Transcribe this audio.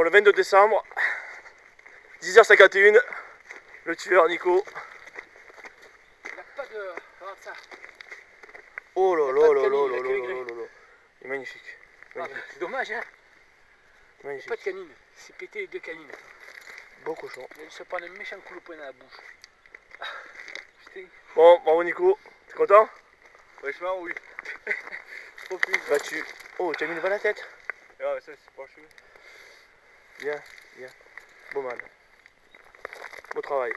Bon, le 22 décembre, 10h51, le tueur Nico. Il n'y a pas de. Regarde ça? Oh là là là là là là les là grilles. là là. Il est magnifique. Ah, c'est dommage, hein. magnifique. Pas de canine. C'est pété les deux canines. Beau cochon. Il se prend un méchant coup de poing dans la bouche. Ah, Putain. Bon, bravo Nico. T'es content? Franchement, oui. Trop plus. Bah tu... Oh, tu as mis une balle à la tête? Ah, ça, c'est pas chou. Bien, bien. Beau mal. Beau travail.